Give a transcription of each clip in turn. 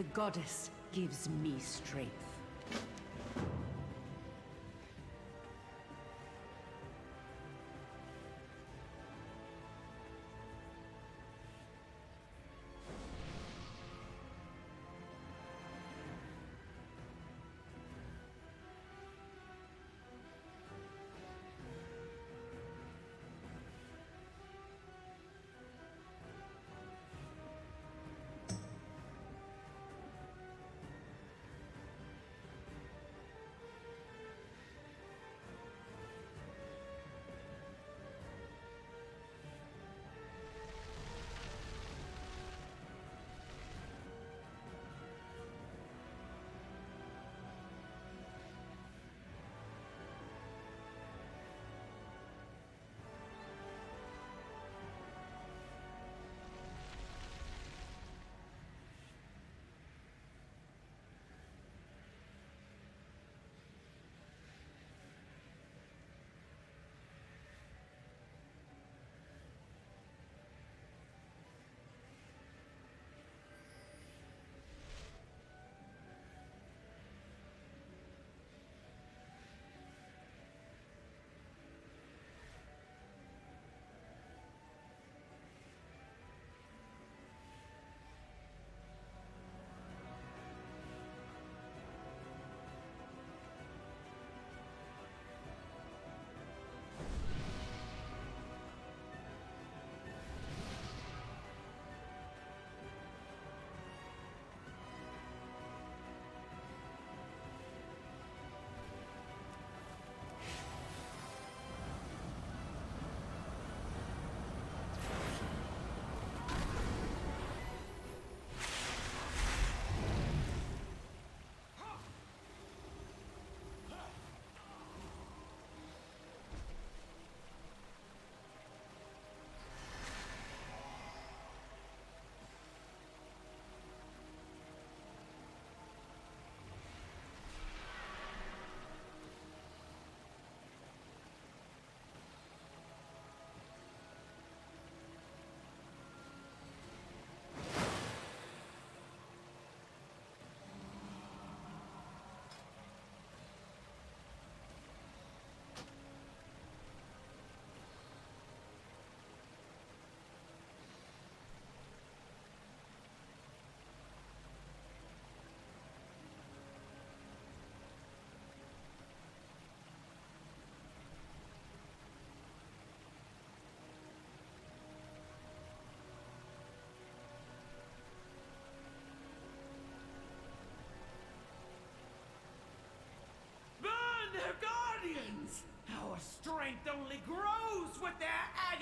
The goddess gives me strength.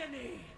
Agony!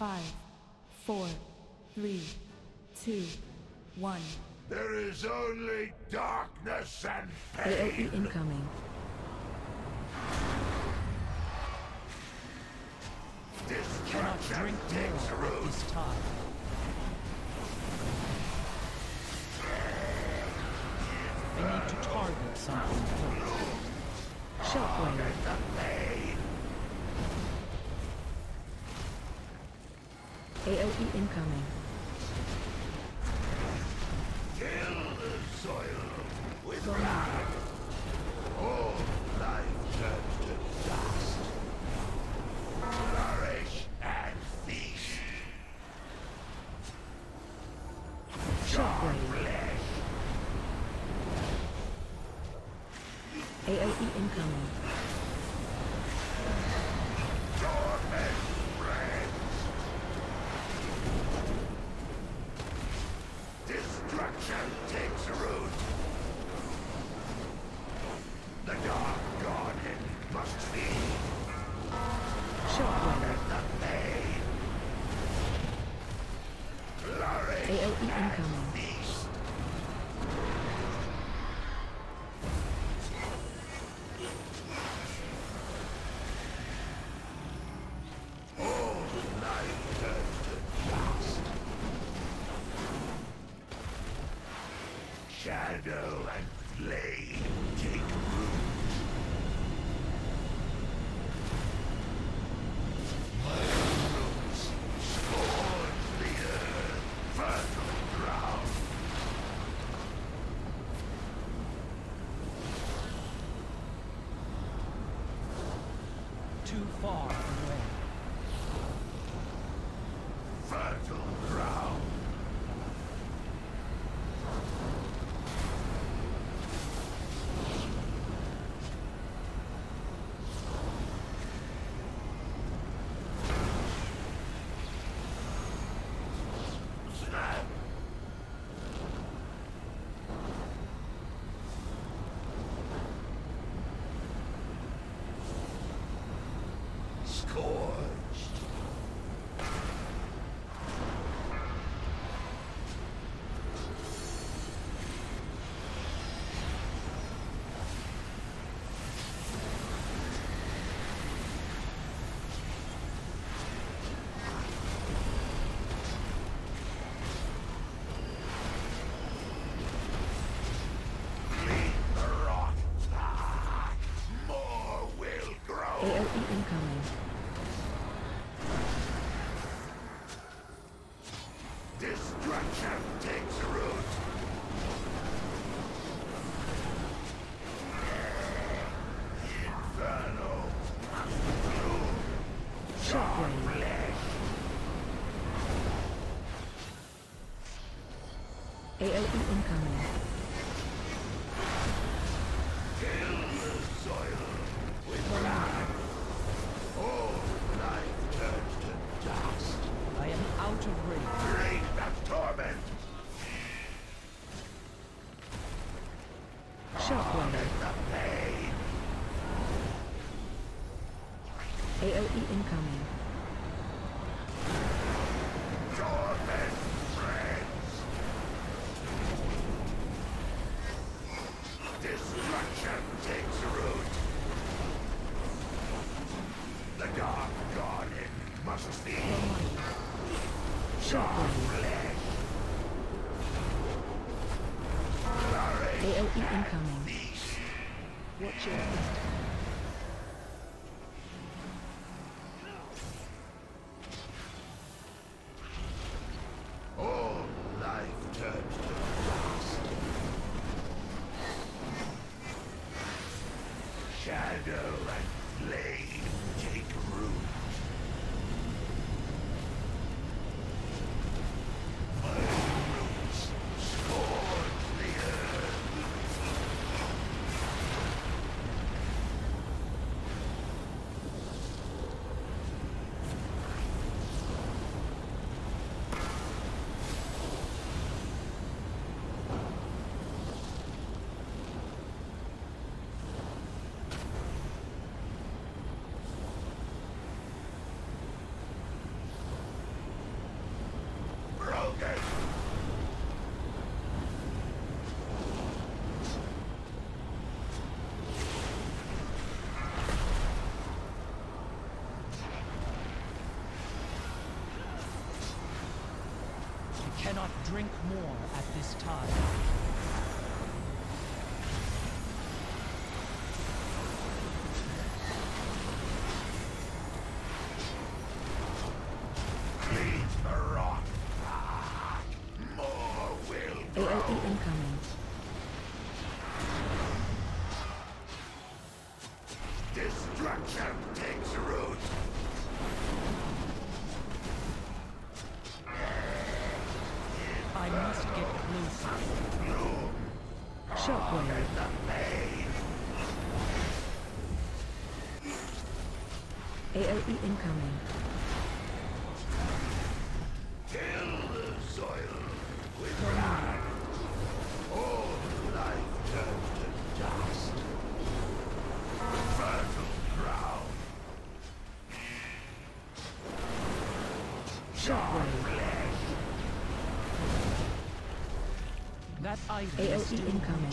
Five, four, three, two, one. There is only darkness and pain. The incoming. Destruction takes root. This time. AoE incoming. Kill the soil with go. be incomplete. time. Slightly incoming. Kill the soil with. All life turns to dust. Fertile ground. Shockwave. That AOE incoming.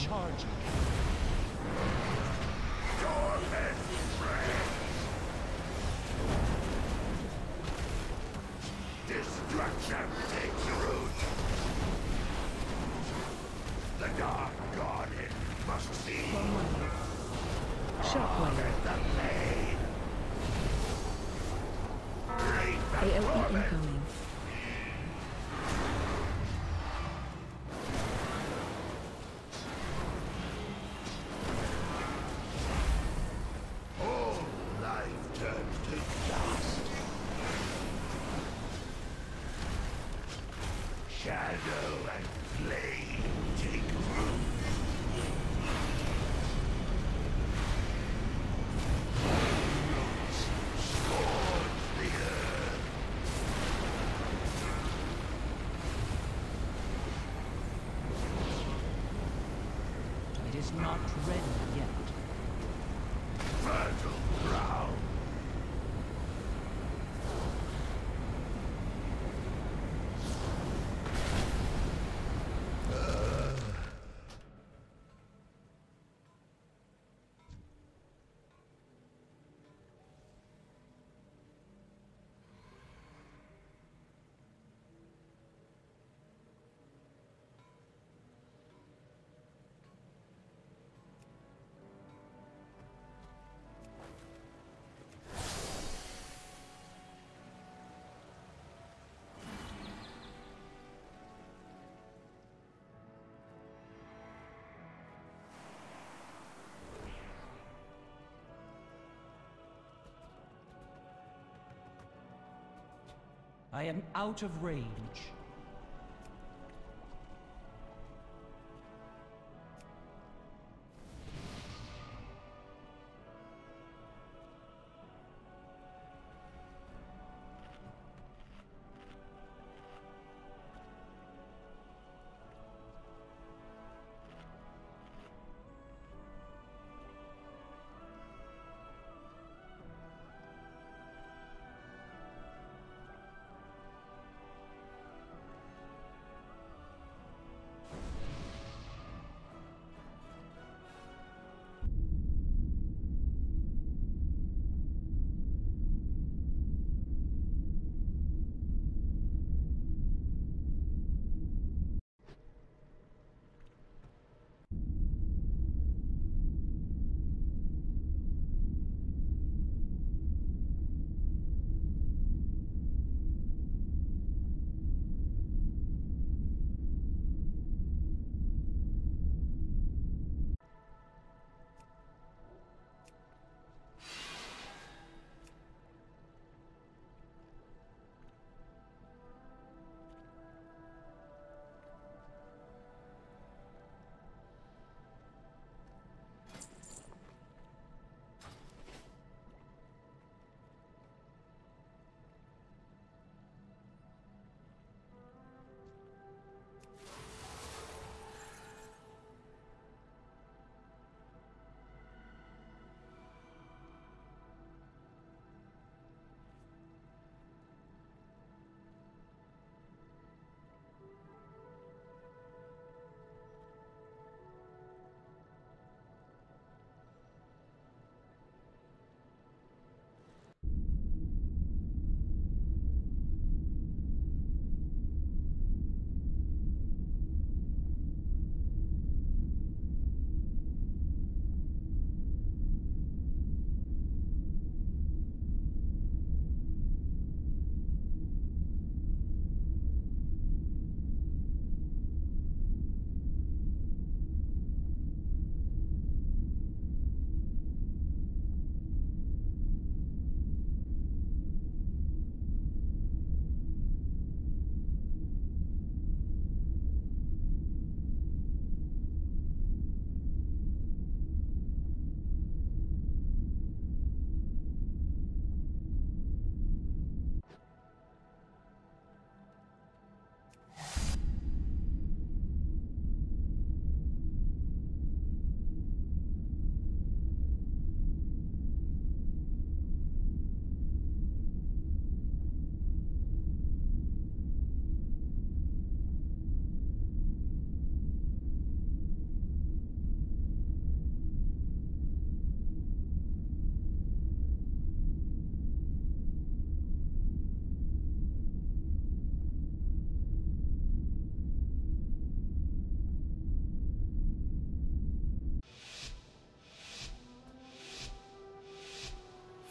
shadow. I am out of range.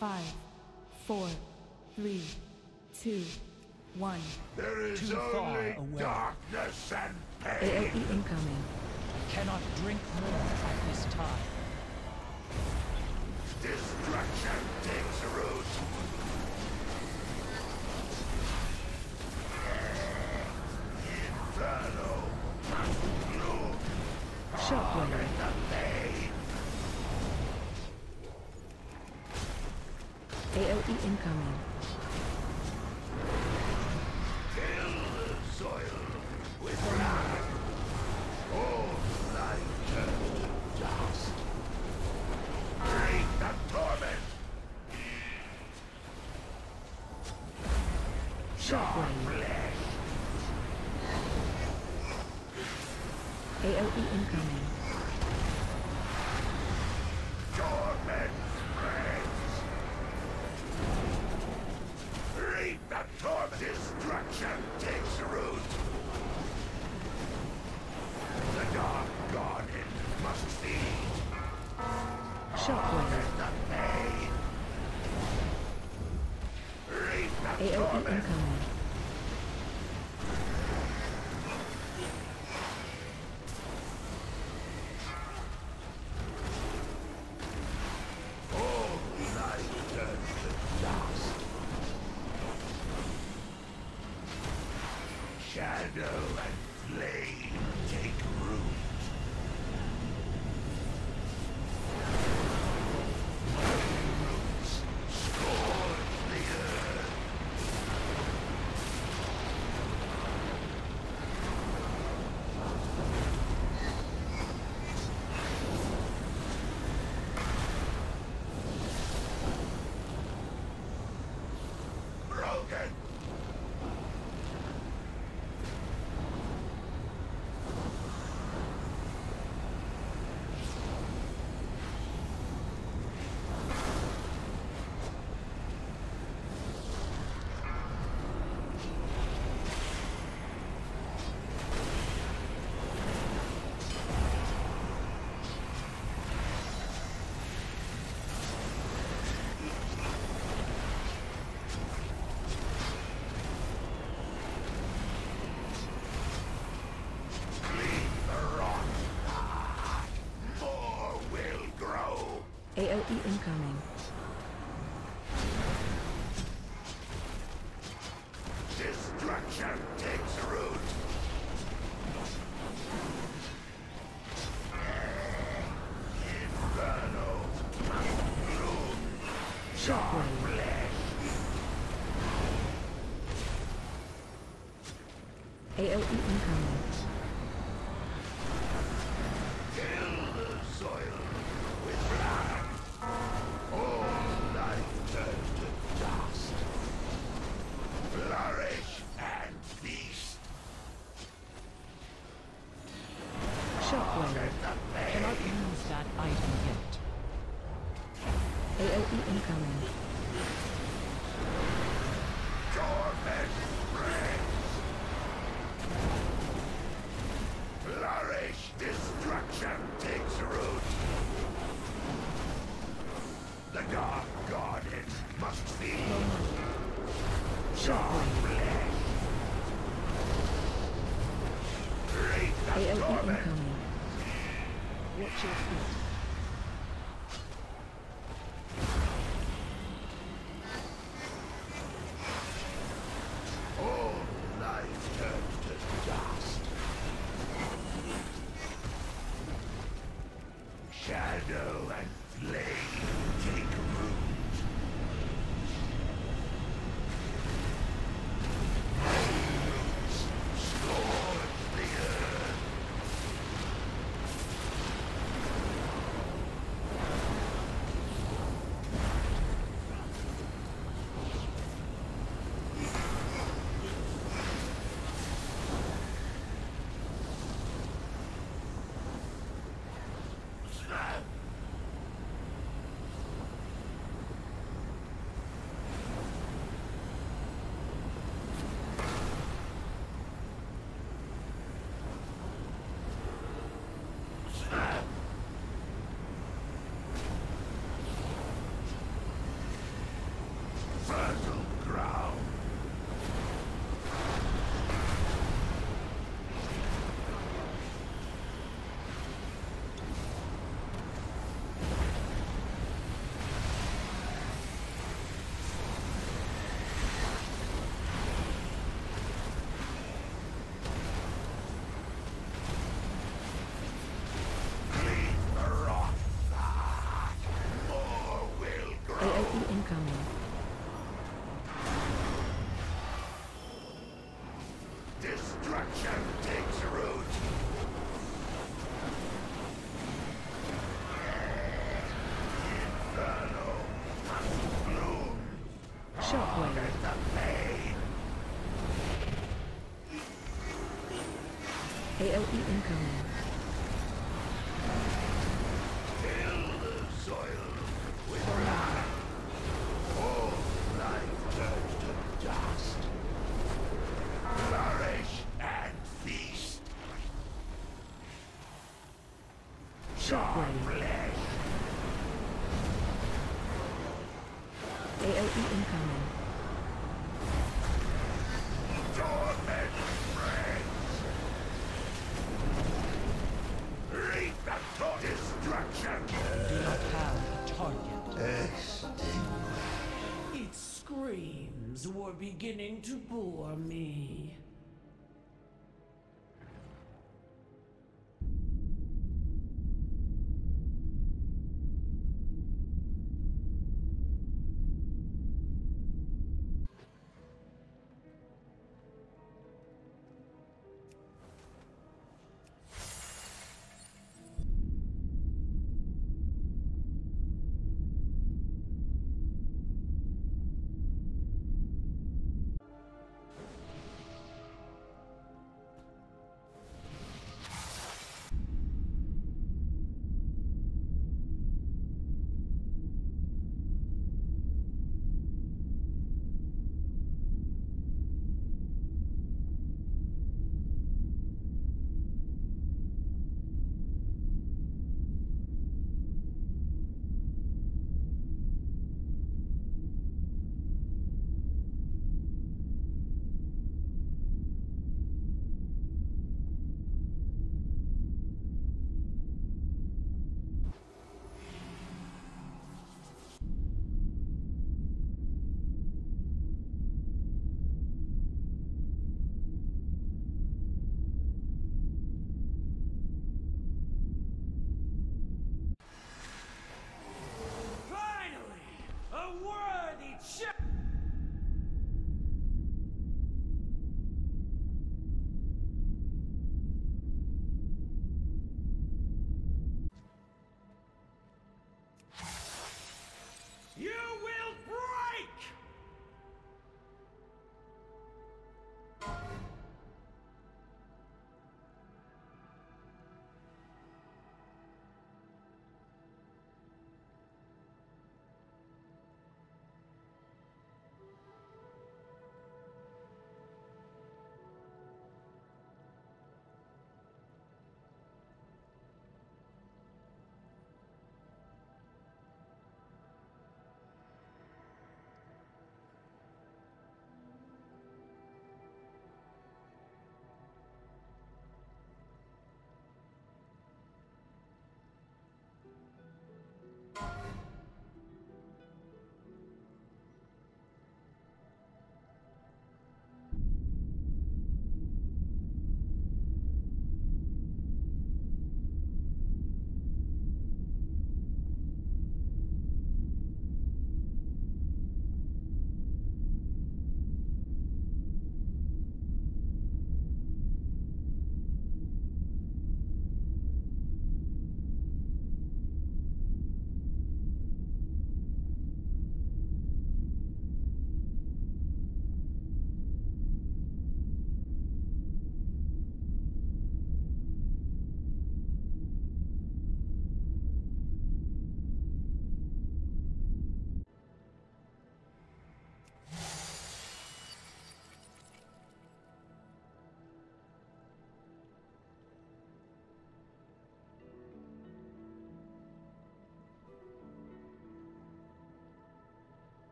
Five, four, three, two, one. There is Too only darkness and pain. AOE incoming. Cannot drink more at this time. Destruction takes root. shadow and flame. Copy incoming. Destruction takes root. Inferno. Shockwave. AOE incoming. Yeah. AOE incoming. Torment friends. Destruction. Do not have target. Its screams were beginning to bore me.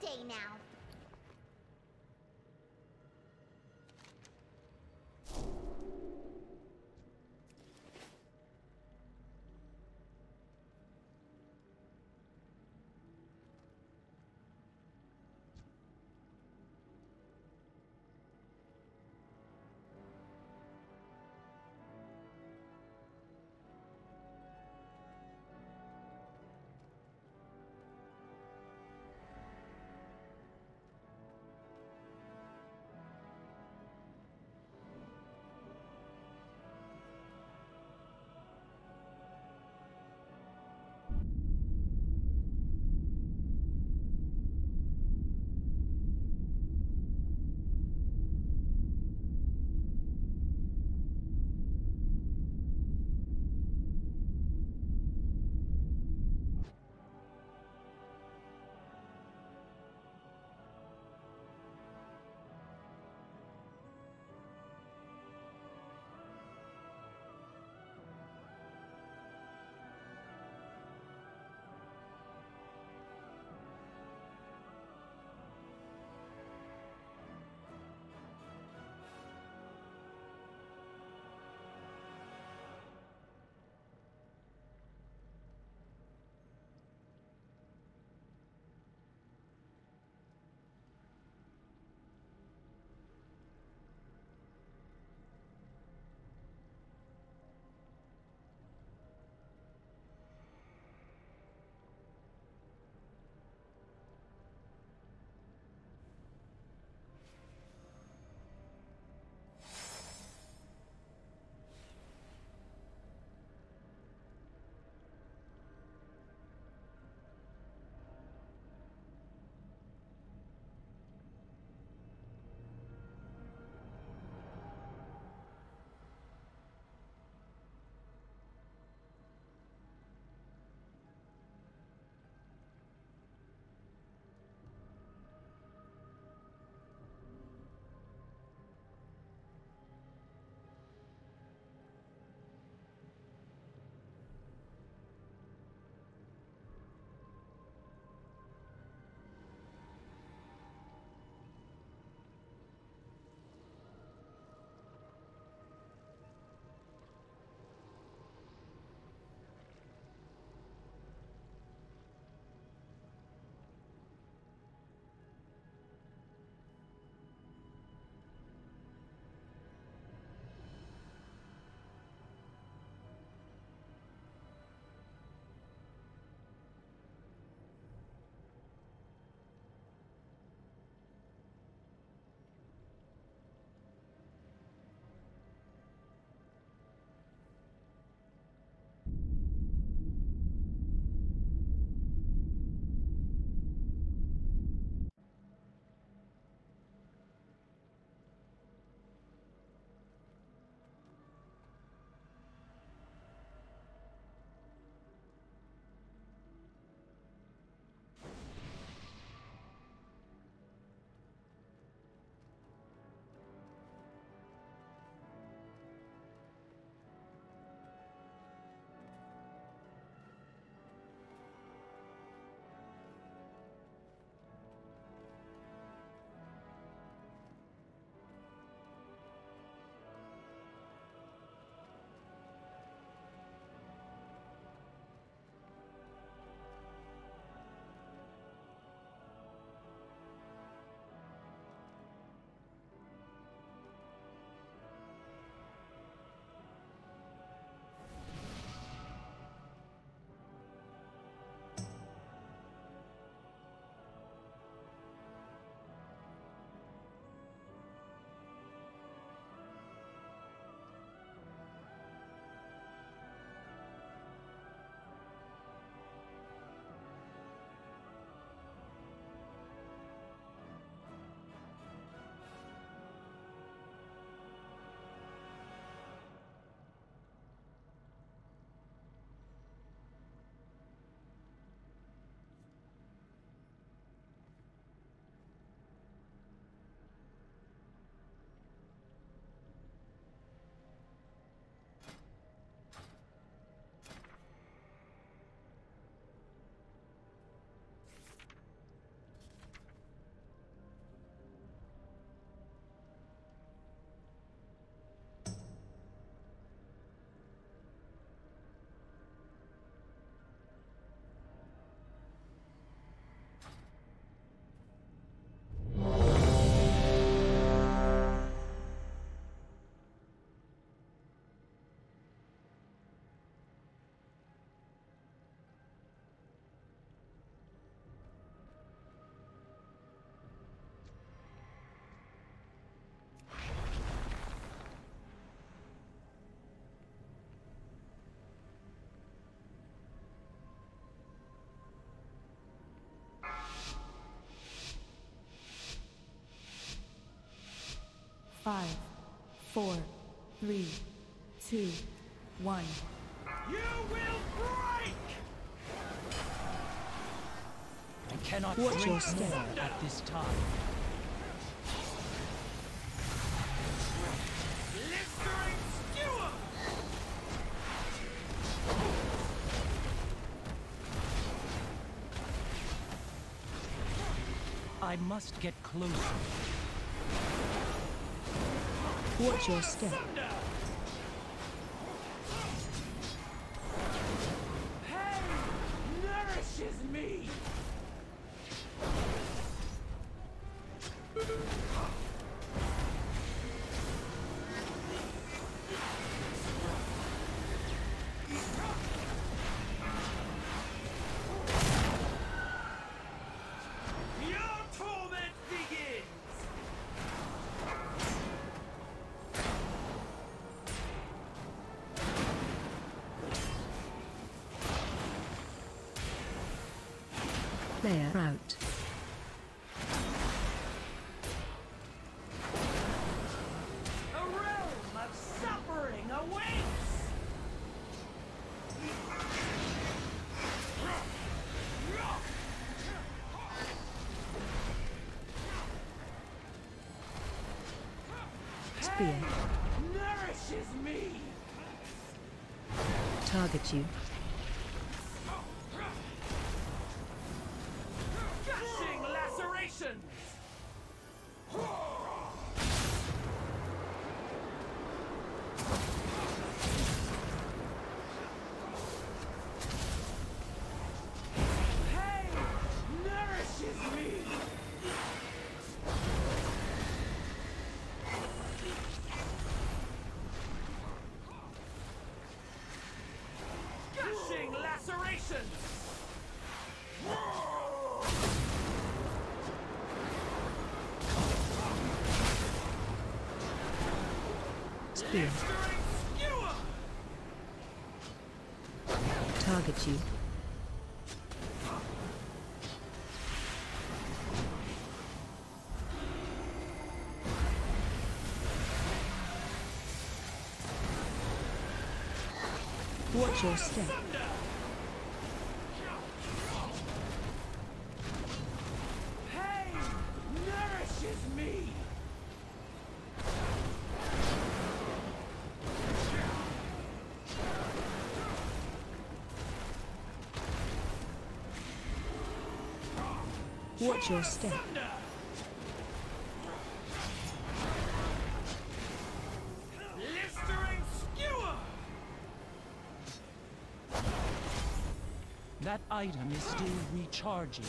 day now. Four, three, two, one. You will break! I cannot Watch your step. at this time. I must get closer. Watch your step. Target you. Skewer! Target you. Watch your step. Watch your step. Blistering skewer! That item is still recharging.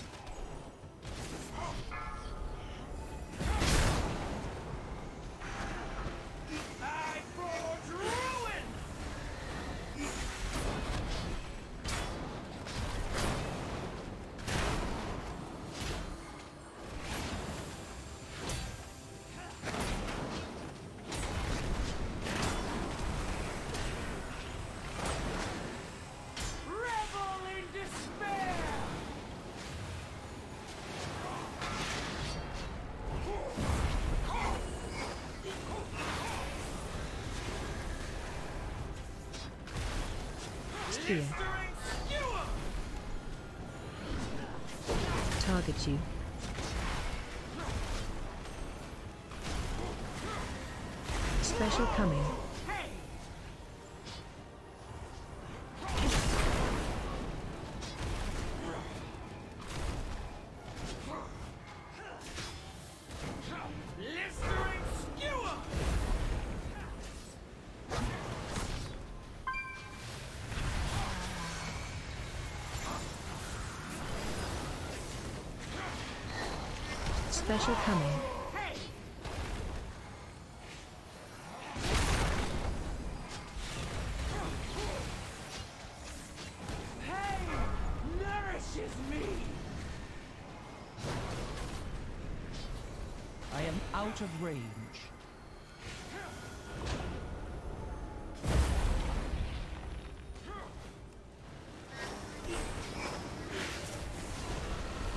Special coming. Special coming.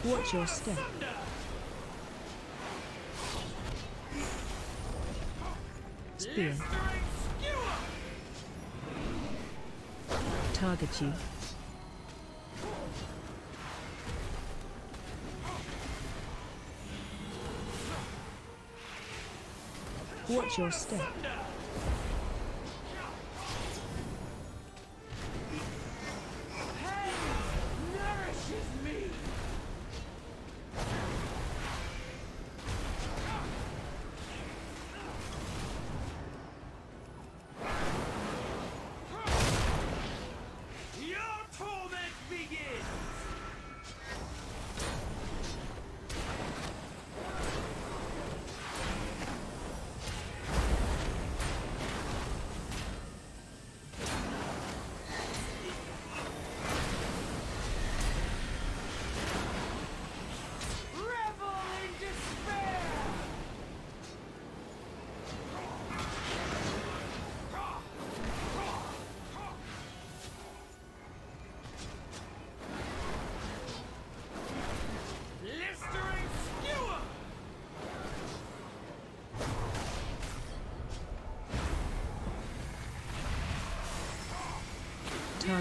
Watch your step. Spear. Target you. Watch your step.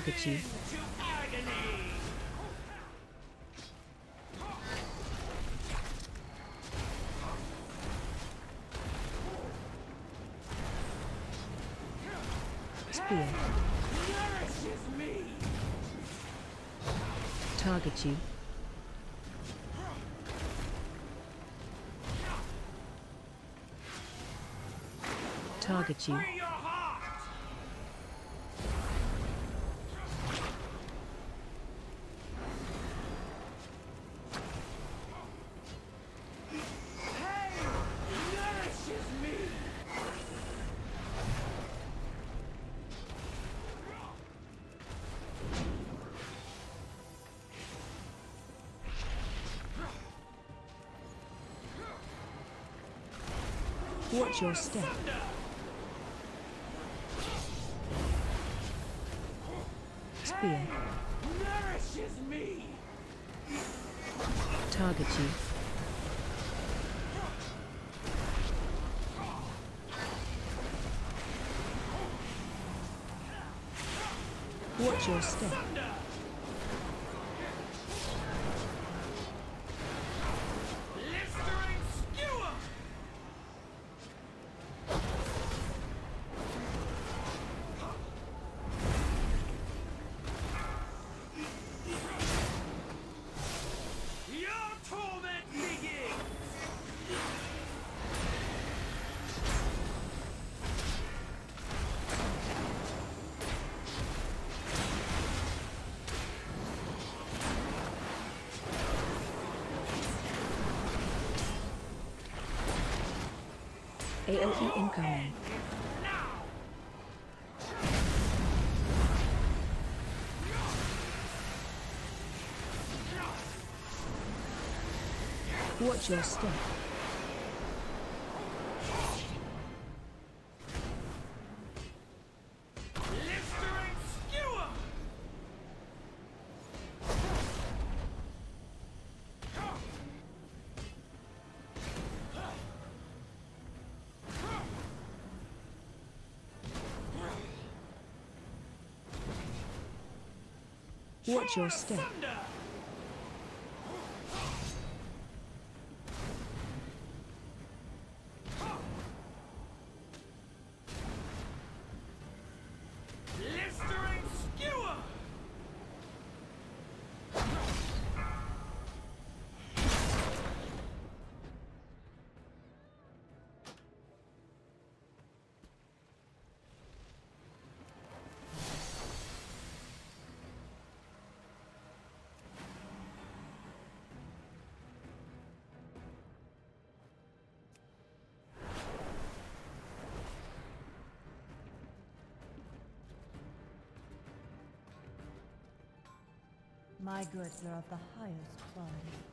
Target you. Spear. Target you. Target you. Watch your step. Spear. Nourishes me! Target you. Watch your step. AOE incoming. Watch your step. Watch your step. Thunder! My goods are of the highest quality.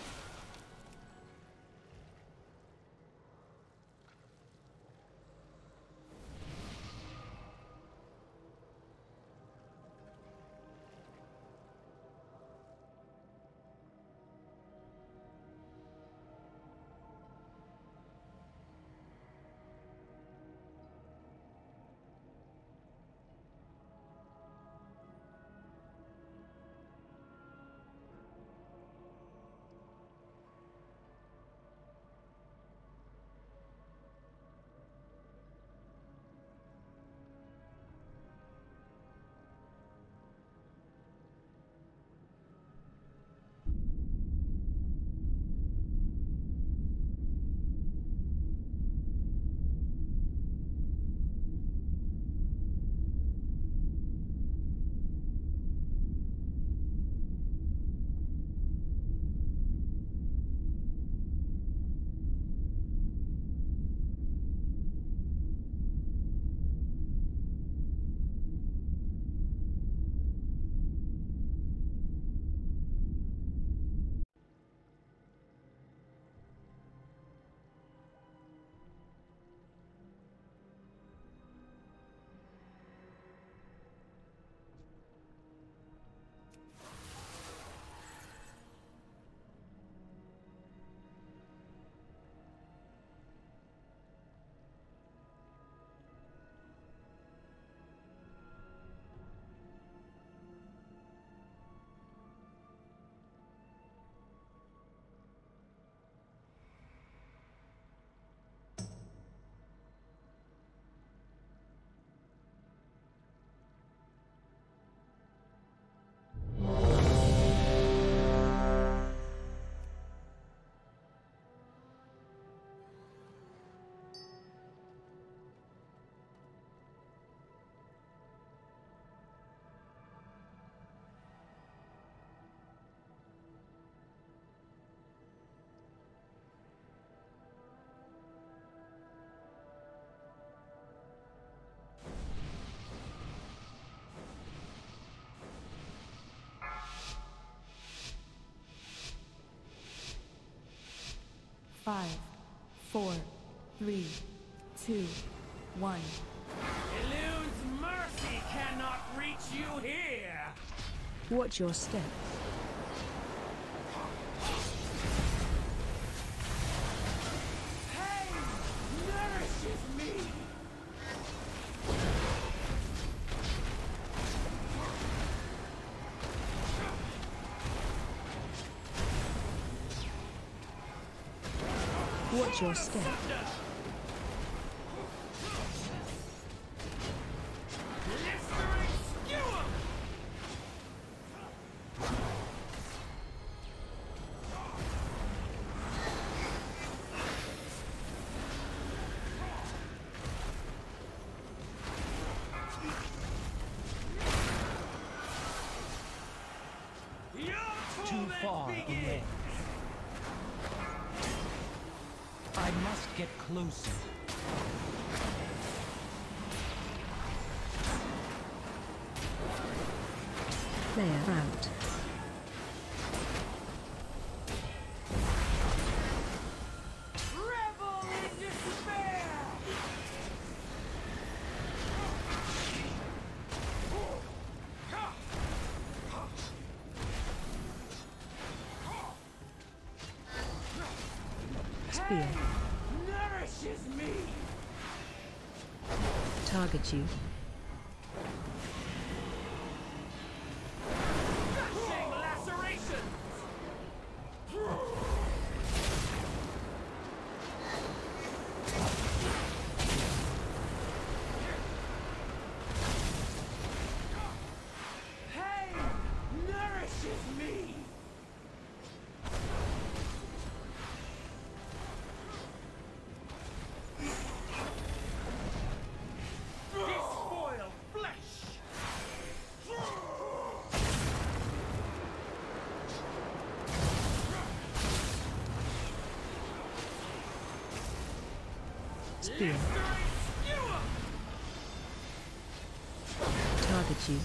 Five, four, three, two, one. Elune's mercy cannot reach you here! Watch your step. Your step. Player out. Revel in despair! Spear. Nourishes me! Target you. Skewer! Target you.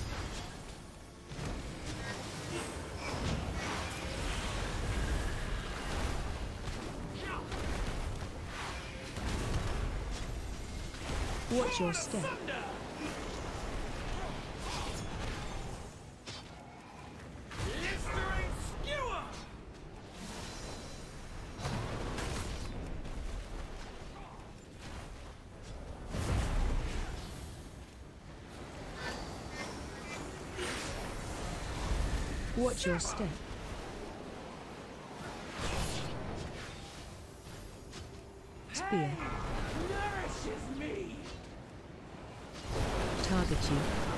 Watch your step. Watch your step. Spear. Me! Target you.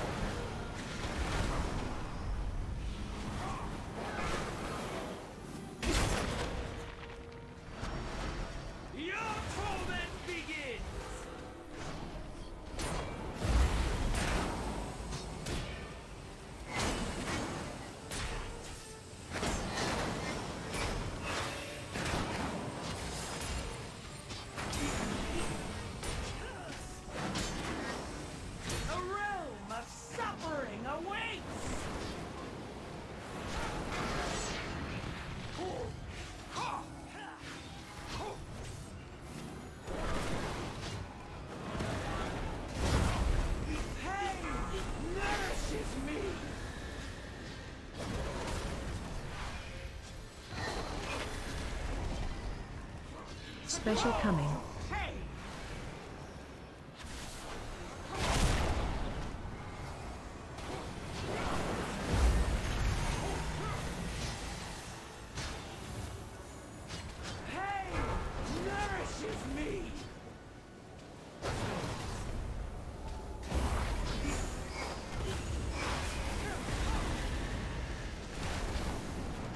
Special coming.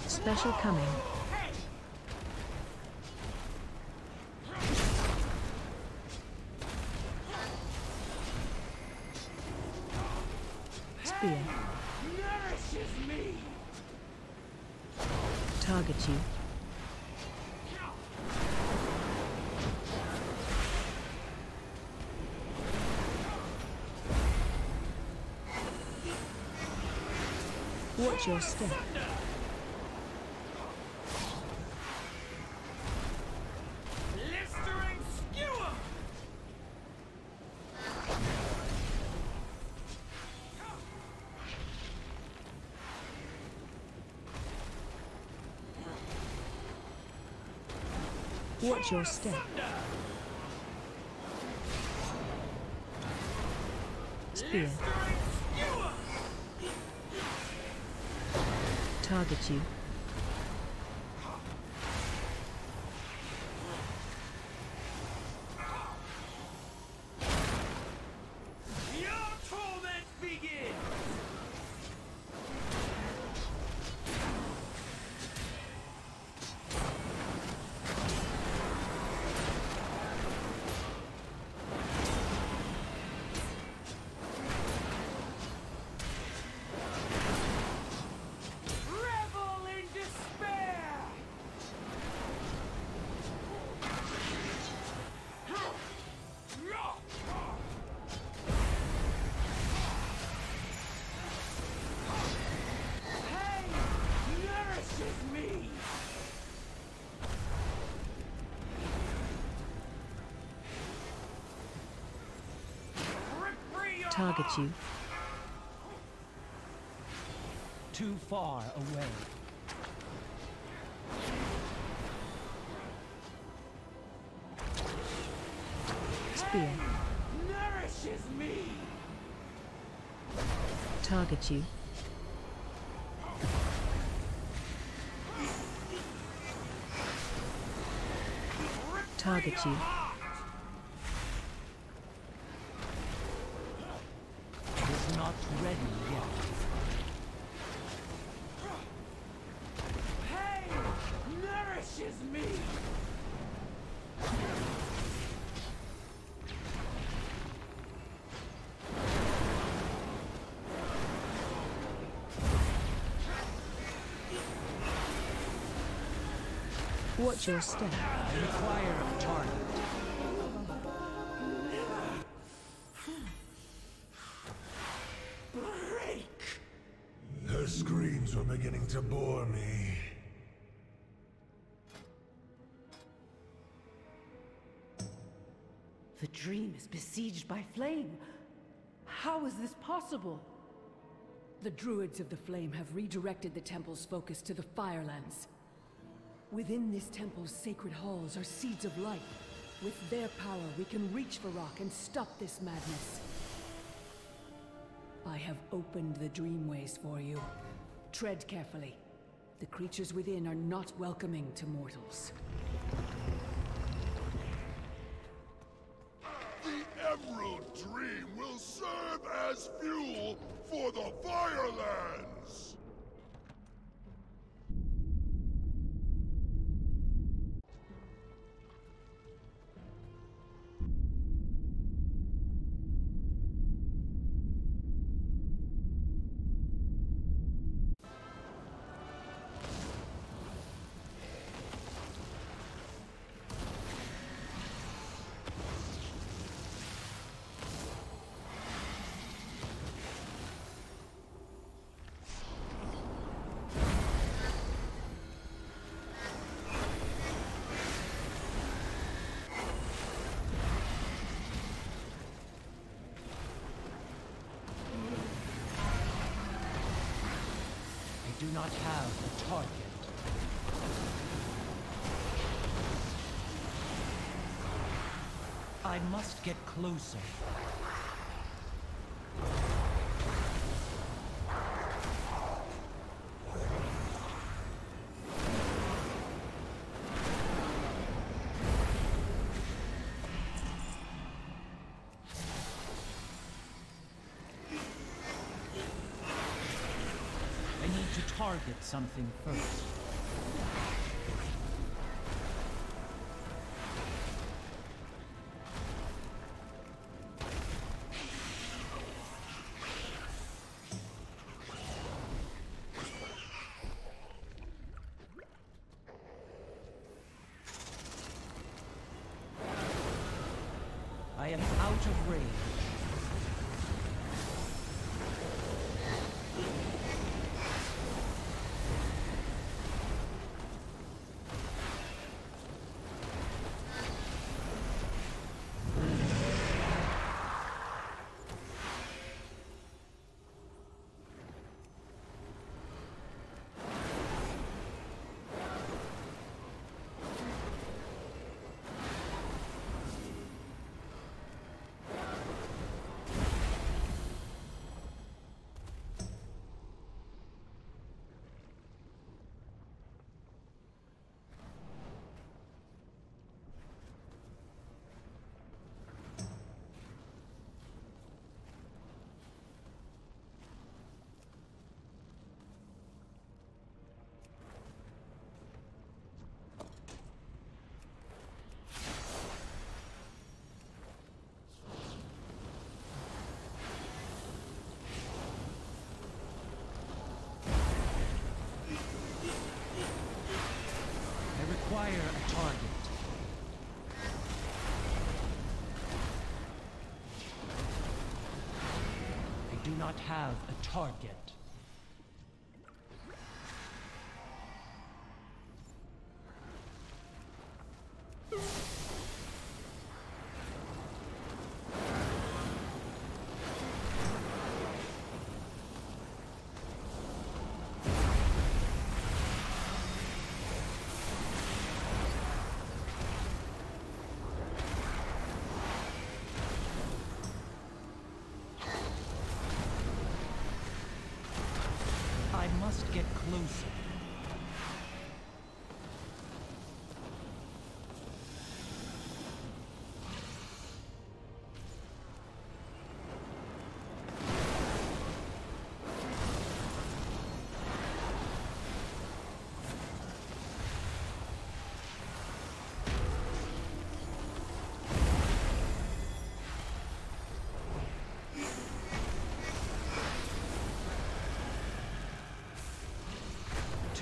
Special coming. watch your step. Watch your step. Spear. Target you. You. Too far away. Spear. Nourishes me! Target you. Target you. Watch your step. I require a target. Break! Her screams were beginning to bore me. The dream is besieged by flame. How is this possible? The Druids of the Flame have redirected the temple's focus to the Firelands. Within this temple's sacred halls are seeds of life. With their power, we can reach Fyrakk and stop this madness. I have opened the Dreamways for you. Tread carefully. The creatures within are not welcoming to mortals. Not have a target. I must get closer. To target something first. Acquire a target. I do not have a target.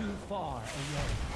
Too far away.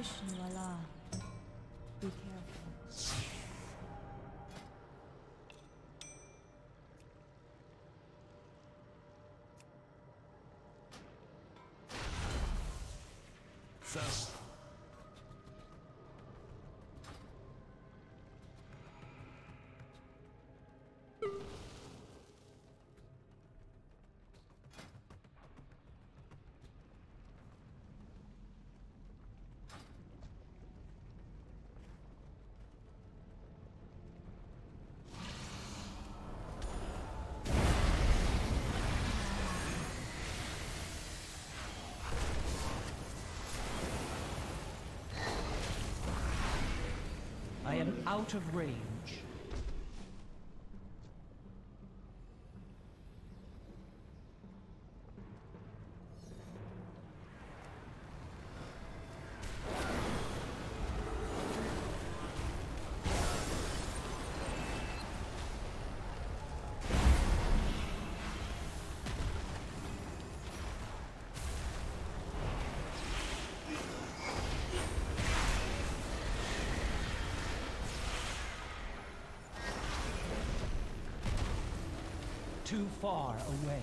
Be careful. Fast. Out of range. Too far away.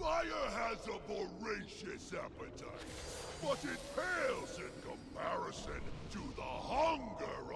Fire has a voracious appetite, but it pales in to the hunger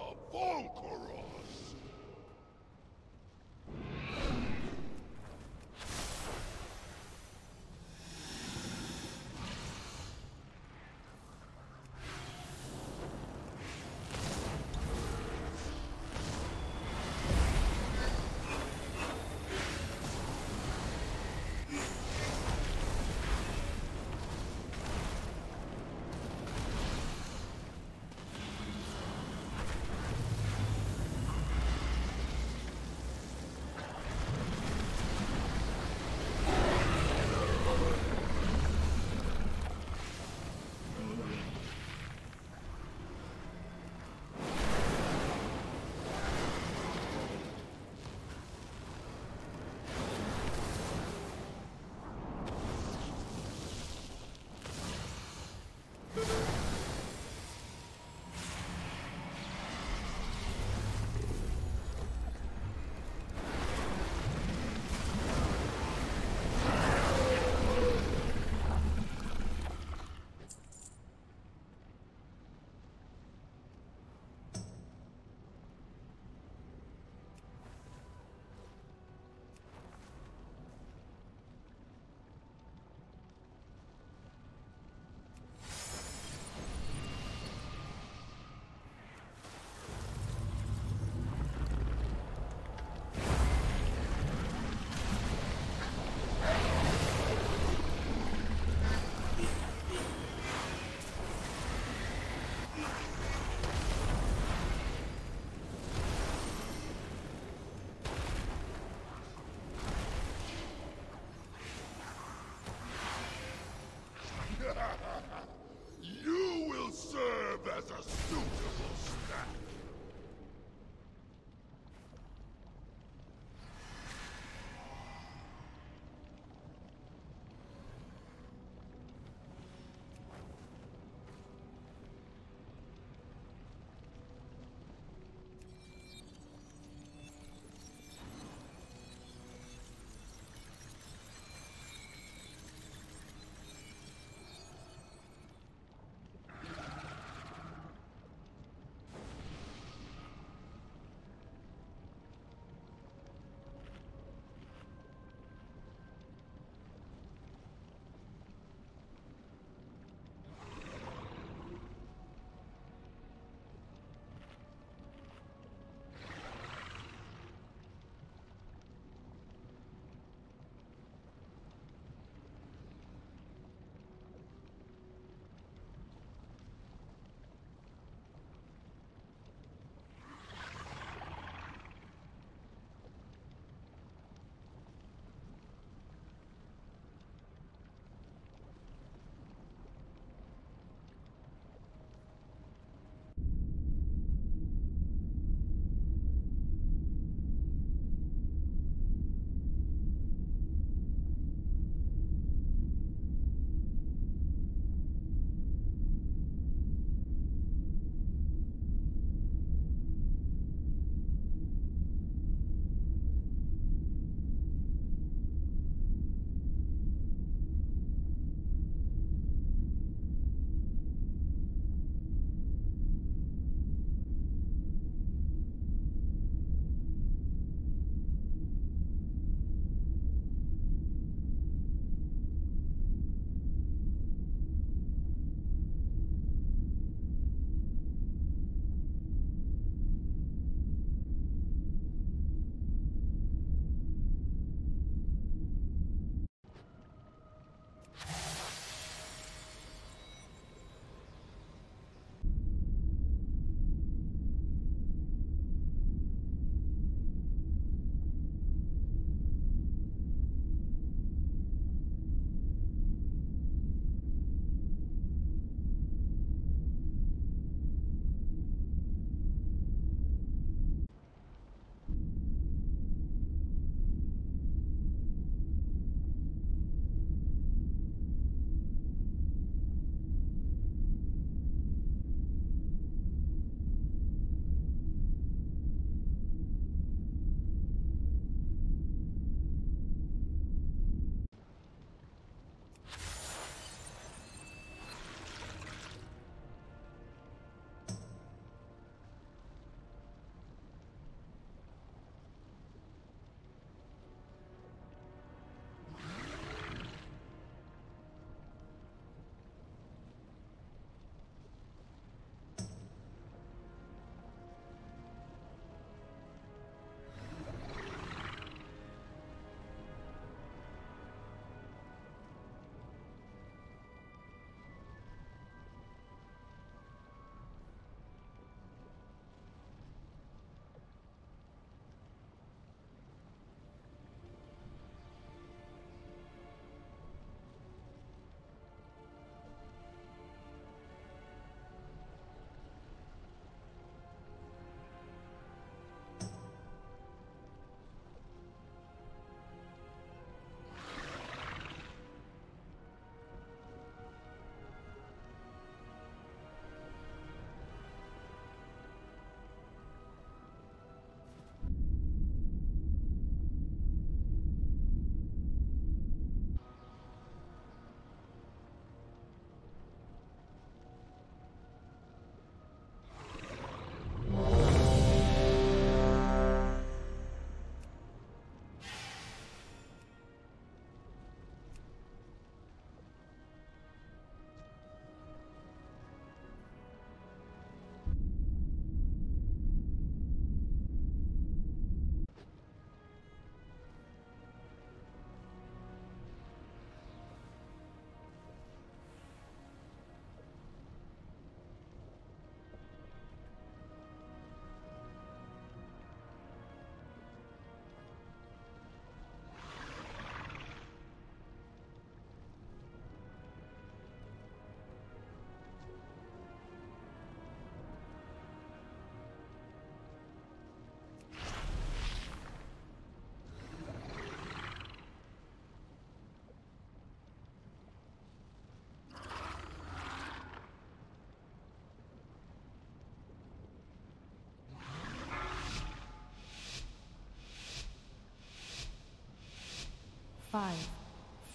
Five,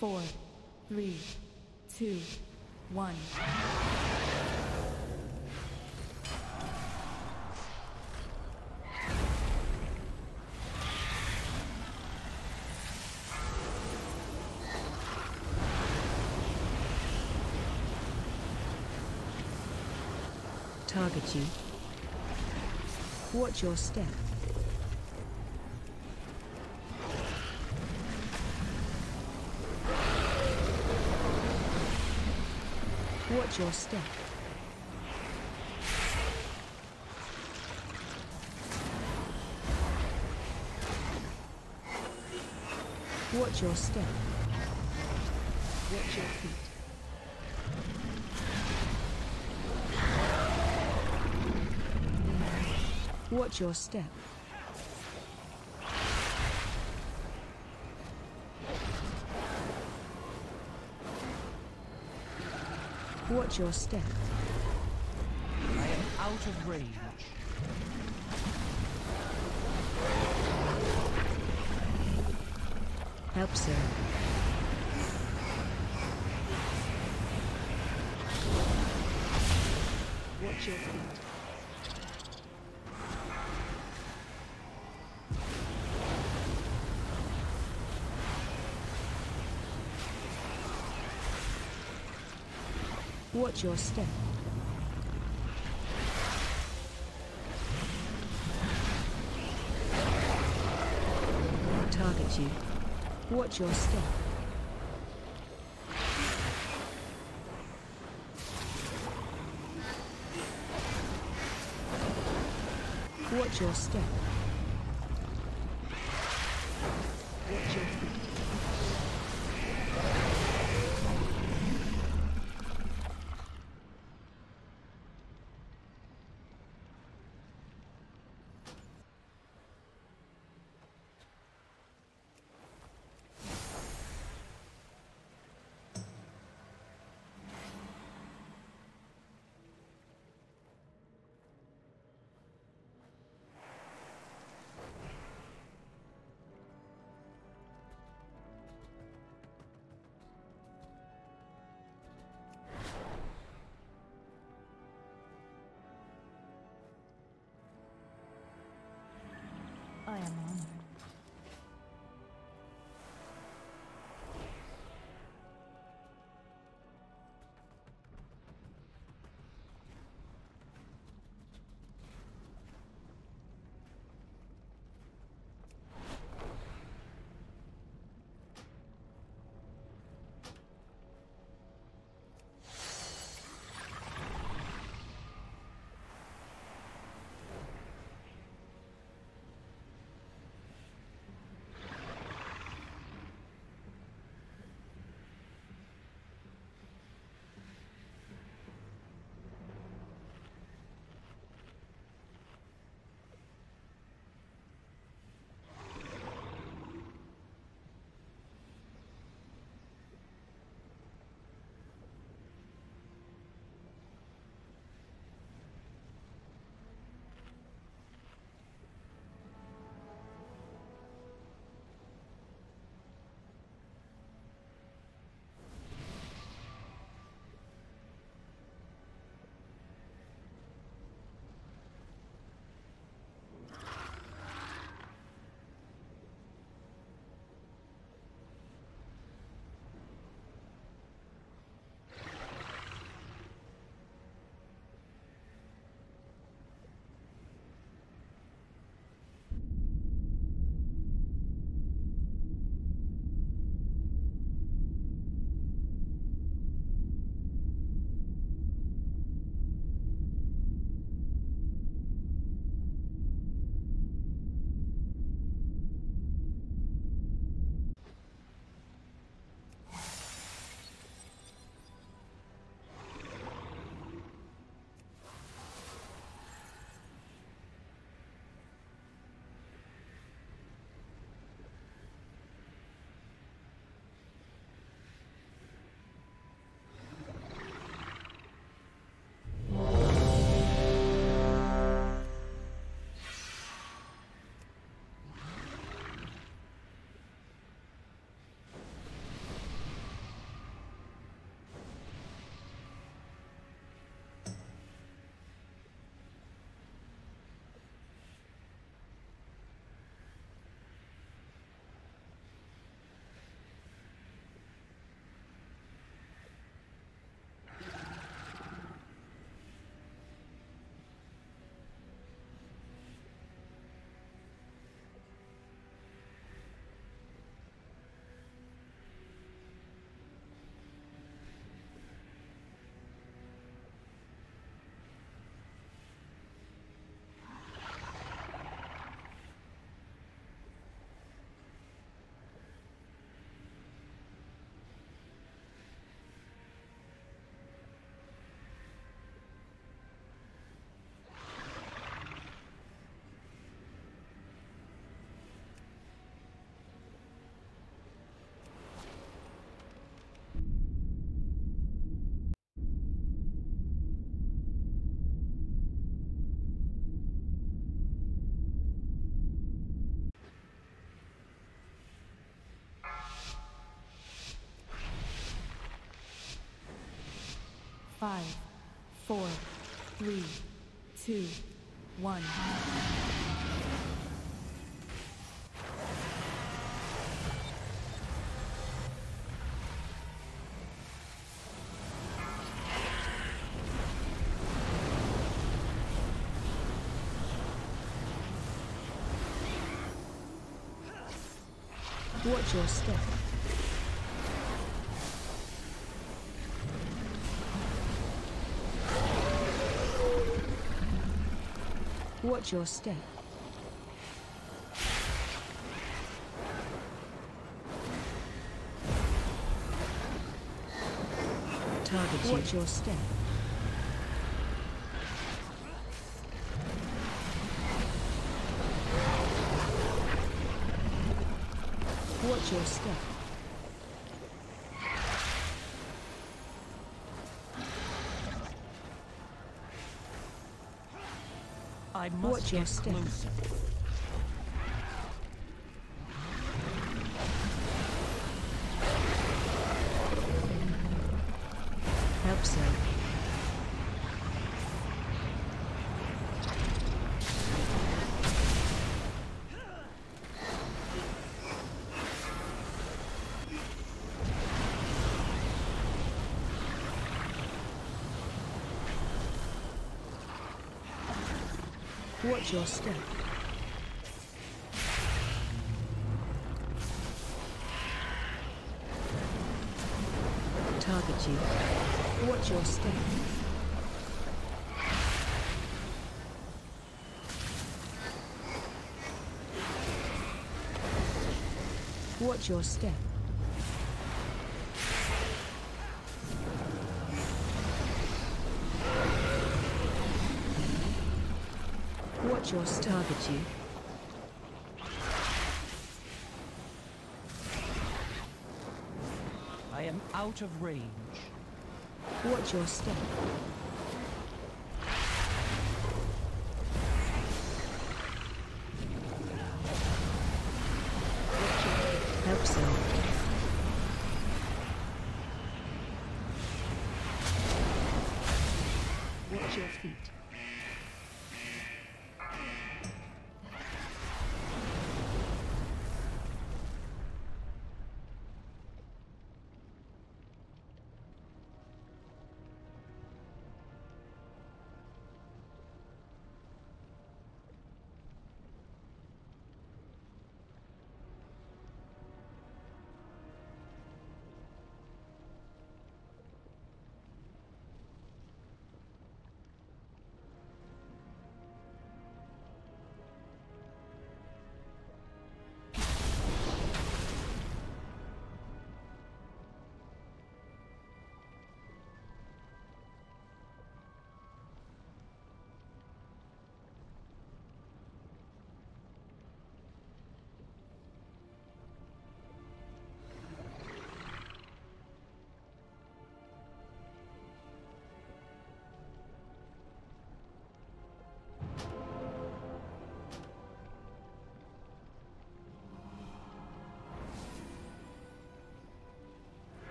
four, three, two, one. Target you. Watch your step. Watch your step. Watch your step. Watch your feet. Watch your step. Watch your step. I am out of range. Help, sir. Watch your feet. Watch your step. Target you. Watch your step. Watch your step. Four, three, two, one. Watch your step. Watch your step. Target. Watch your step. Watch your step. I must Watch your step. closer. Help so. Watch your step. Target you. Watch your step. Watch your step. Target you. I am out of range. Watch your step.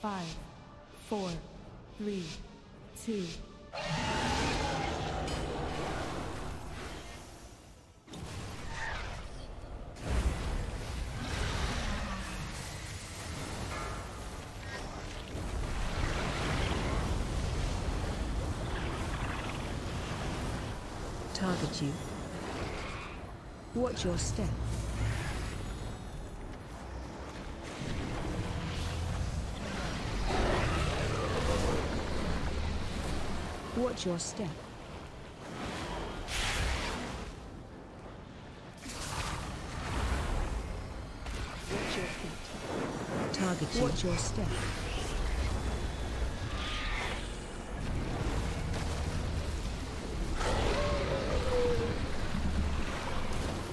Five, four, three, two. Target you. Watch your step. Watch your step. Watch your feet. Target. Watch your step.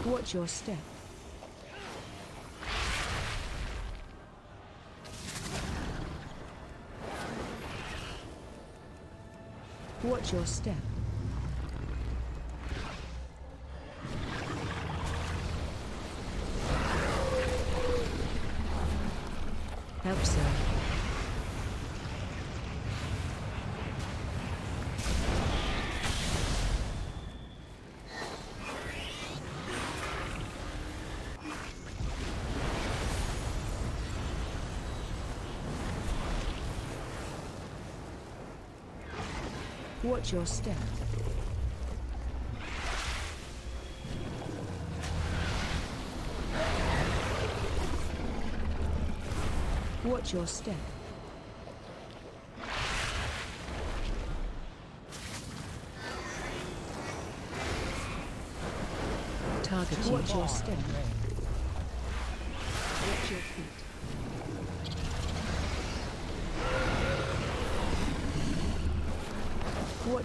Watch your step. Your step. Watch your step. Watch your step. Target. Watch your step. Watch your feet.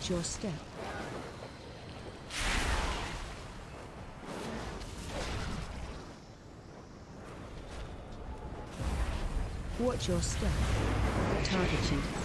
Watch your step. Watch your step. Target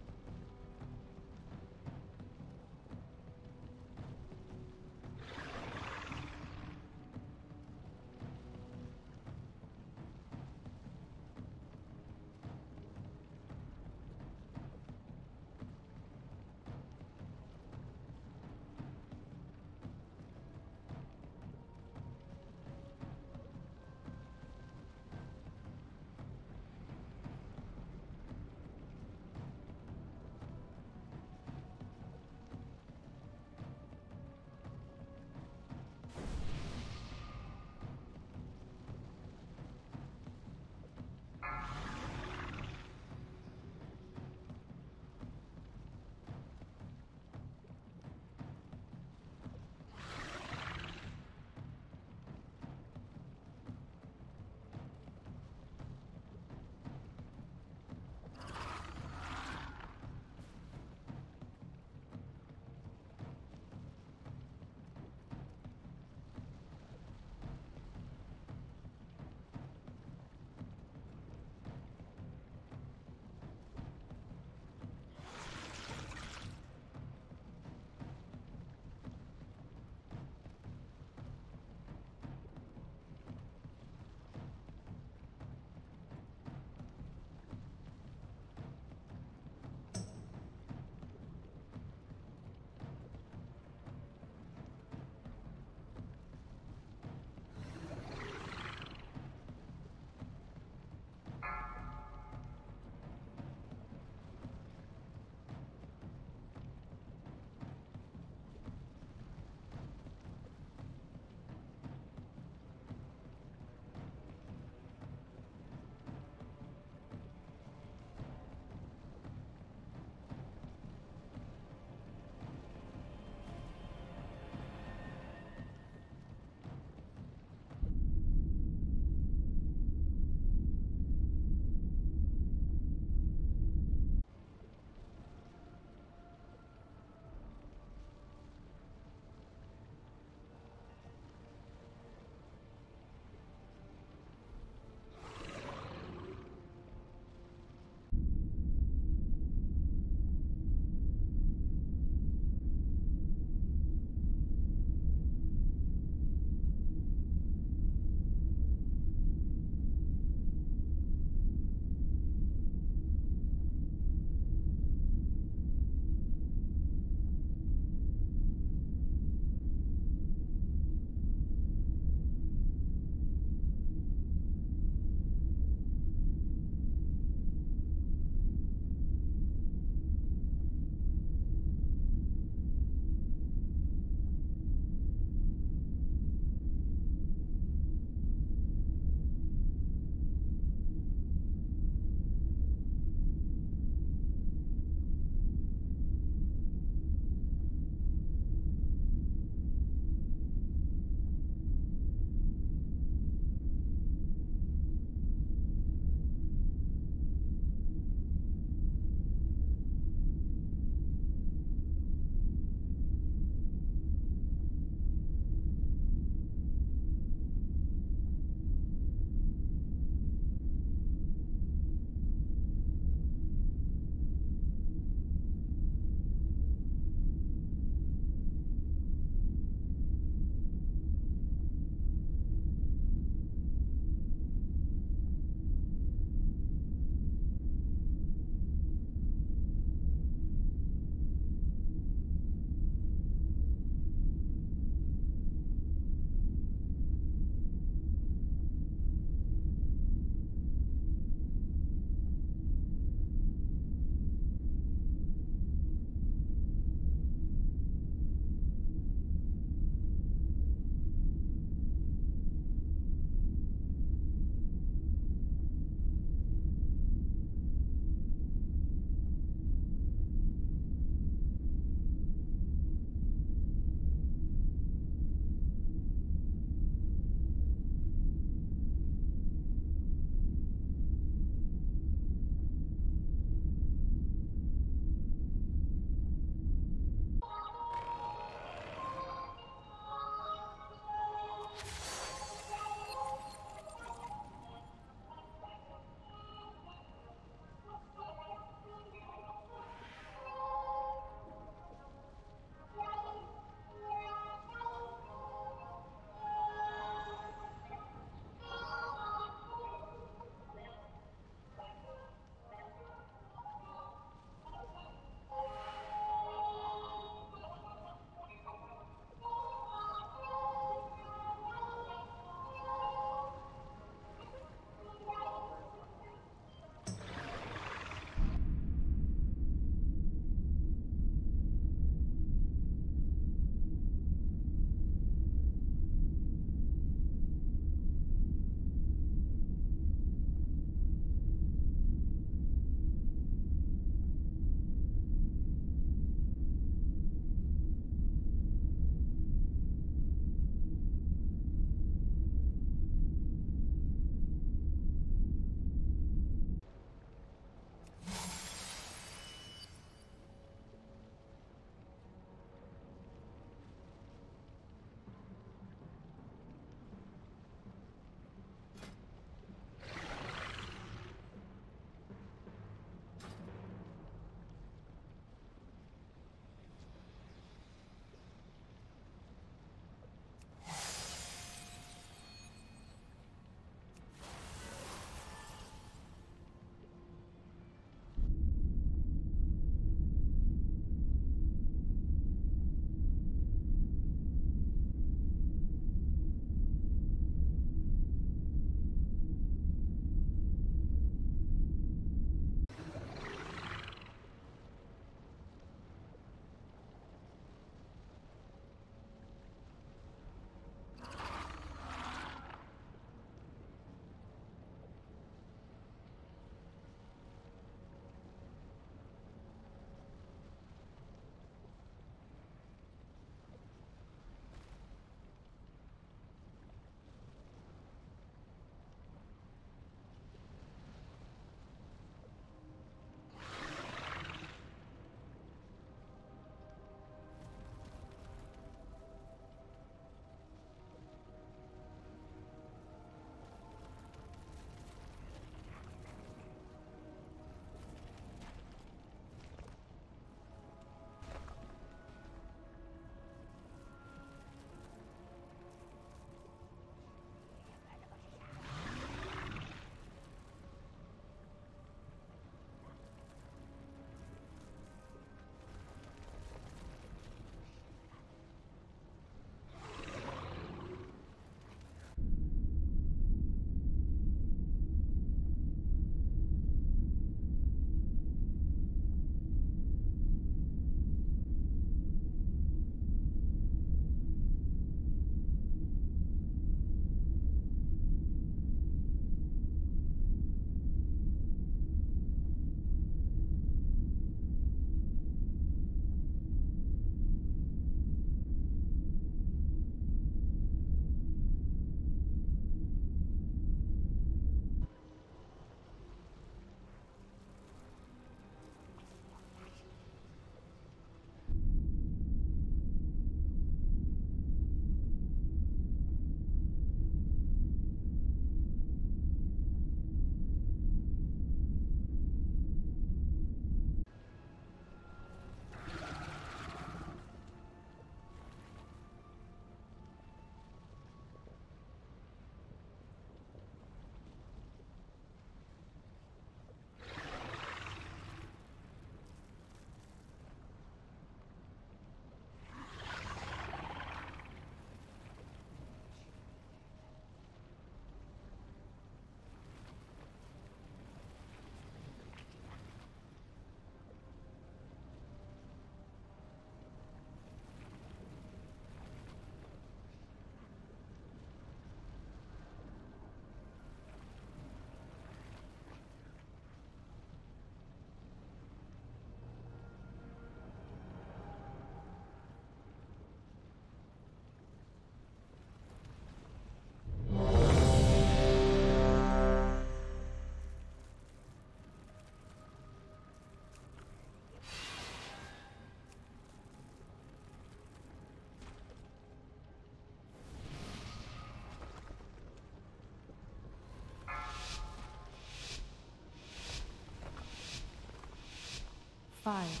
Five,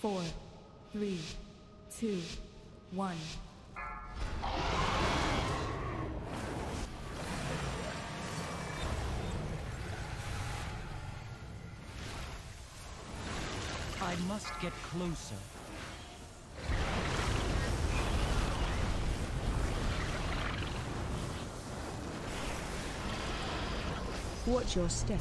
four, three, two, one. I must get closer. Watch your step.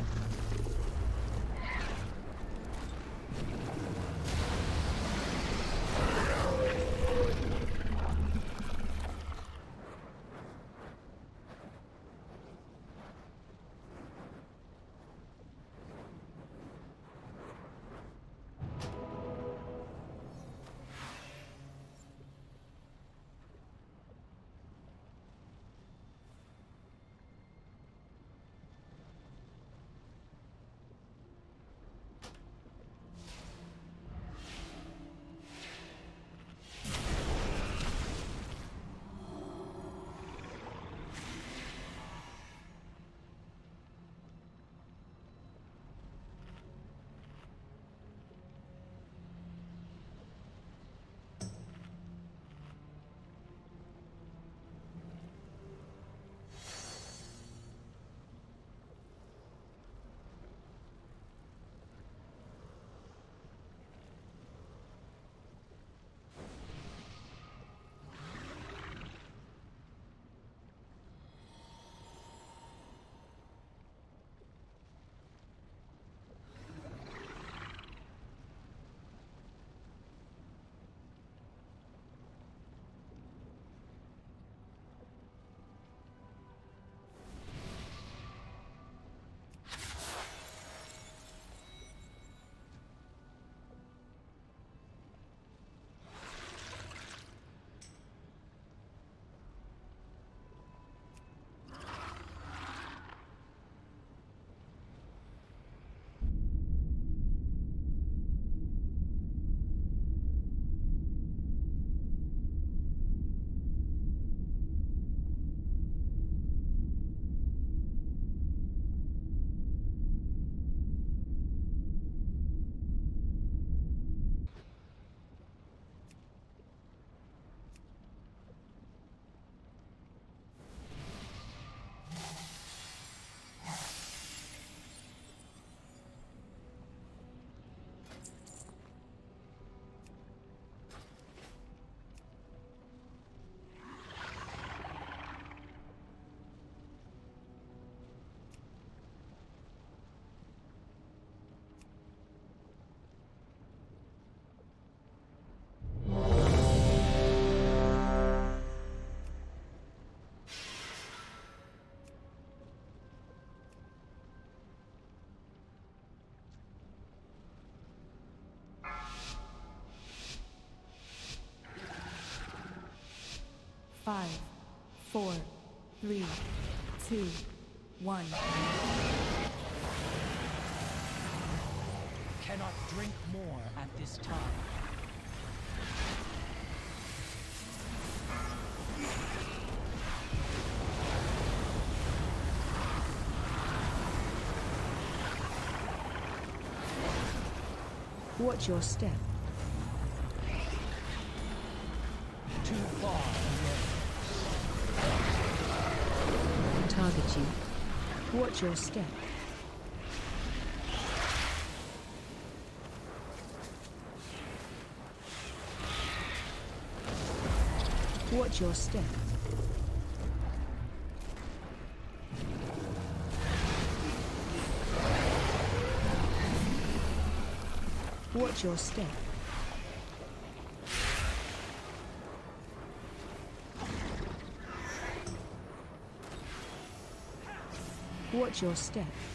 Five, four, three, two, one. Cannot drink more at this time. Watch your step. You. Watch your step. Watch your step. Watch your step. Watch your step.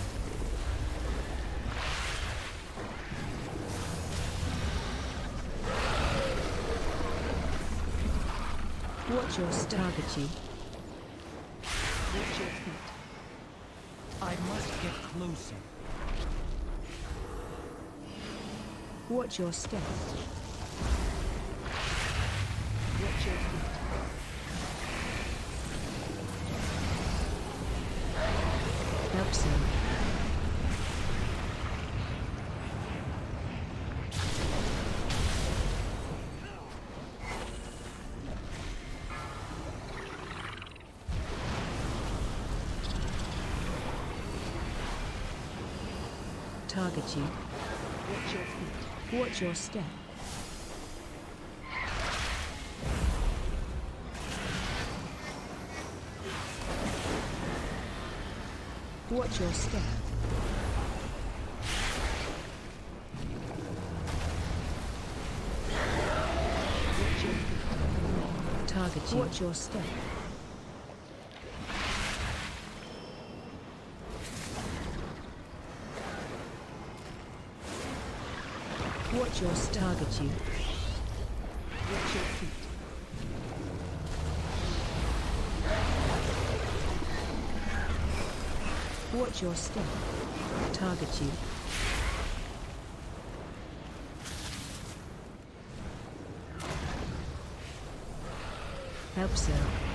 Your. Target you. Your feet. I must get closer. Watch your step. Watch your step. Watch your step. Target you. Watch your step. Step. Target you. Watch your feet. Watch your step. Target you. Help so.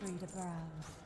Free to browse.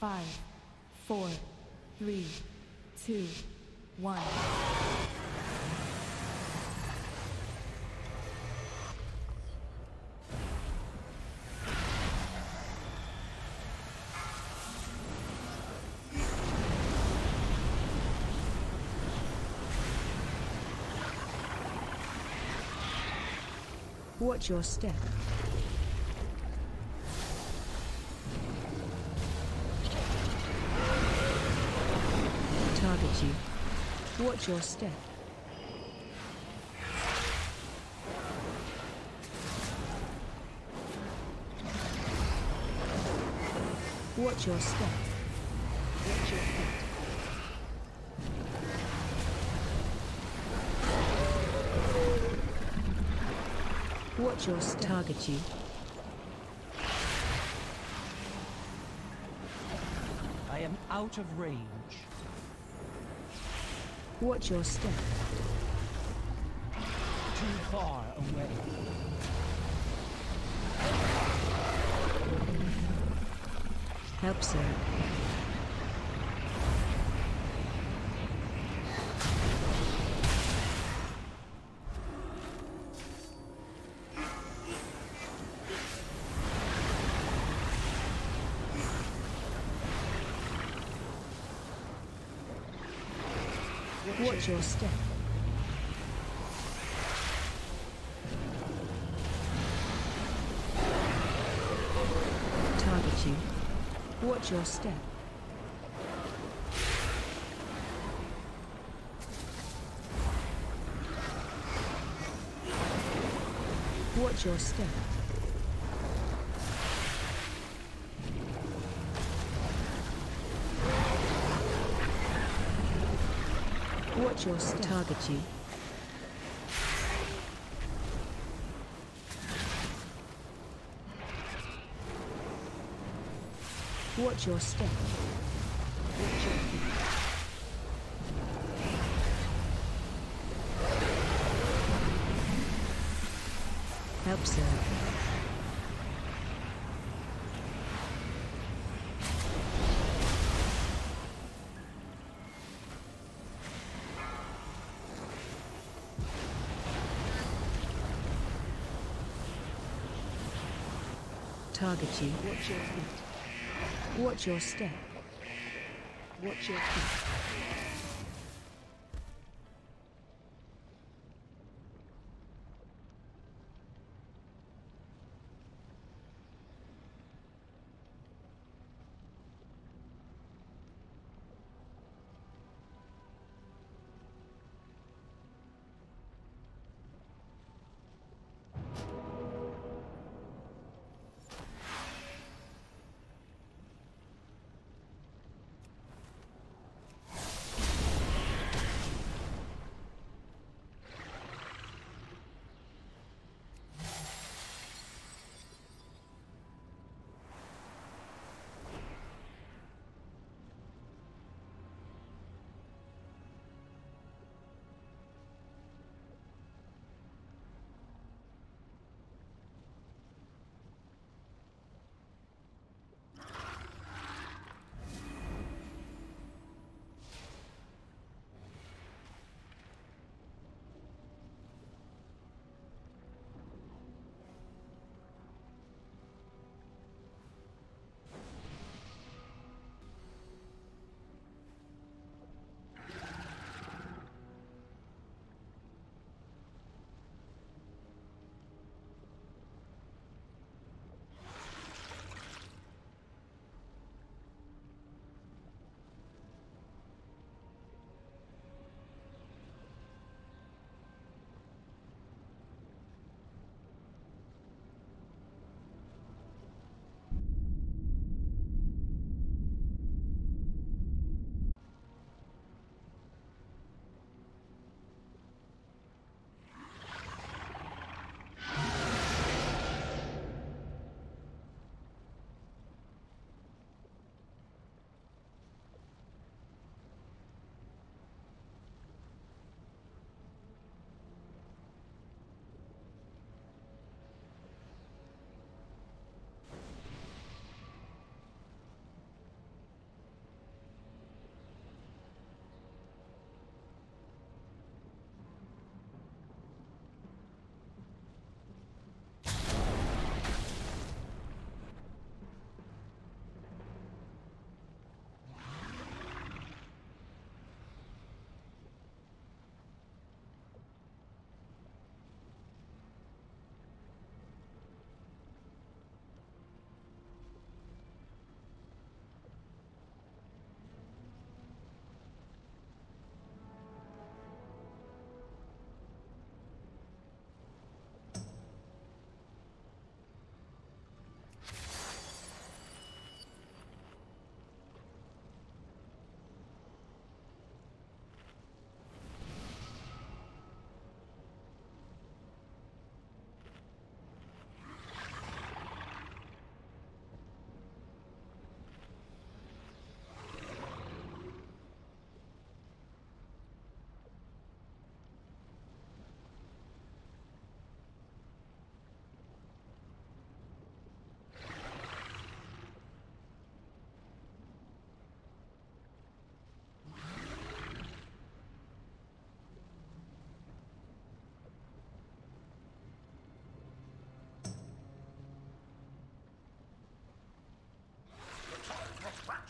Five, four, three, two, one. Watch your step. Watch your step. Watch your step. Watch your step. Watch your step. Target you. I am out of range. Watch your step. Too far away. Help, sir. Watch your step. Target you. Watch your step. Watch your step. Watch your step. Target you. Watch your step. Watch your feet. Help, sir. Target you. Watch your feet. Watch your step. Watch your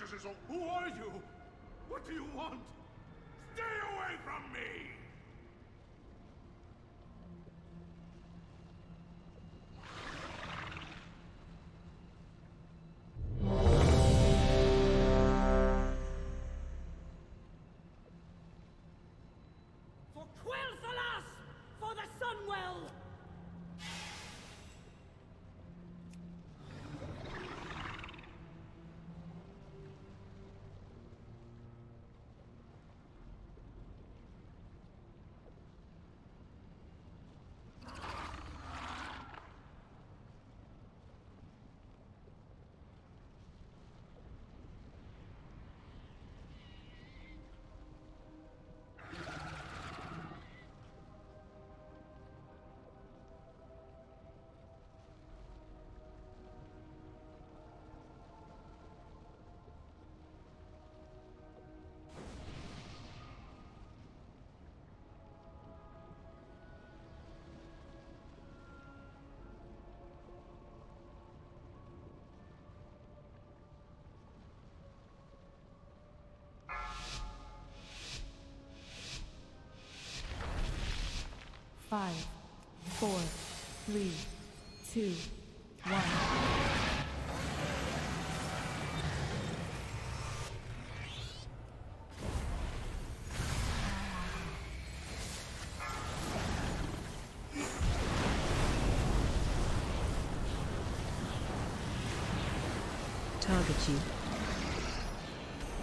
Who are you? What do you want? Stay away from me! Five, four, three, two, one. Target you.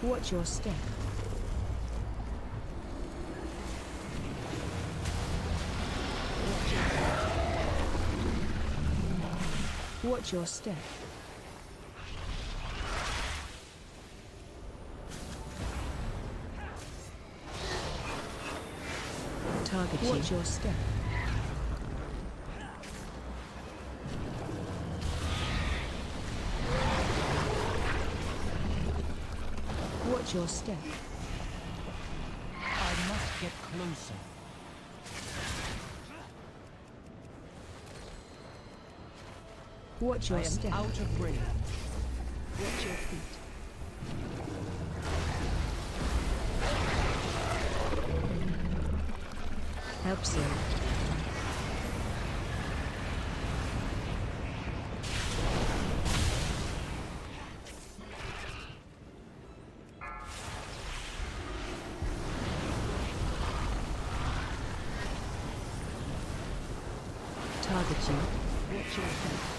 Watch your step. Watch your step. Target you. Your step. Watch your step. I must get closer. Watch your step. out of range. Watch your feet. Help sir. Target you. Watch your step.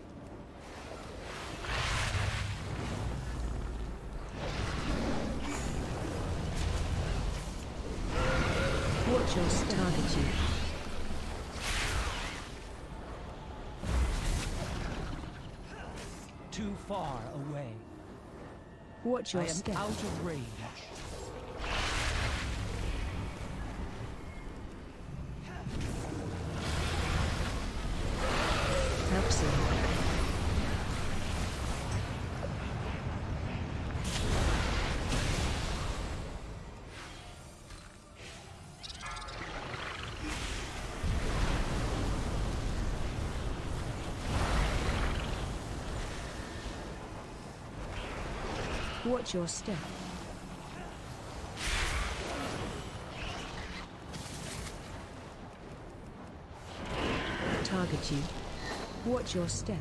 Watch I your am step. out of range. Watch your step. Target you. Watch your step.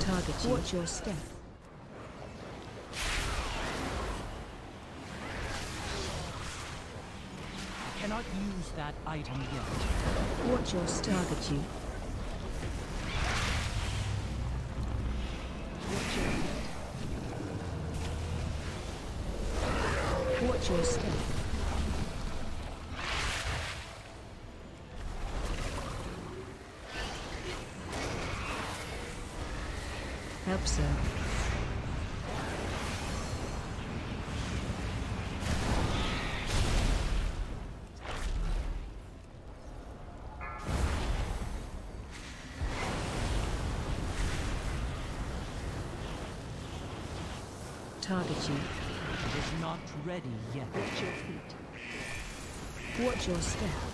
Target you. Watch your step. Cannot use that item yet. Your step. Target you. Target you. It is not ready yet. Watch your feet. Watch your step.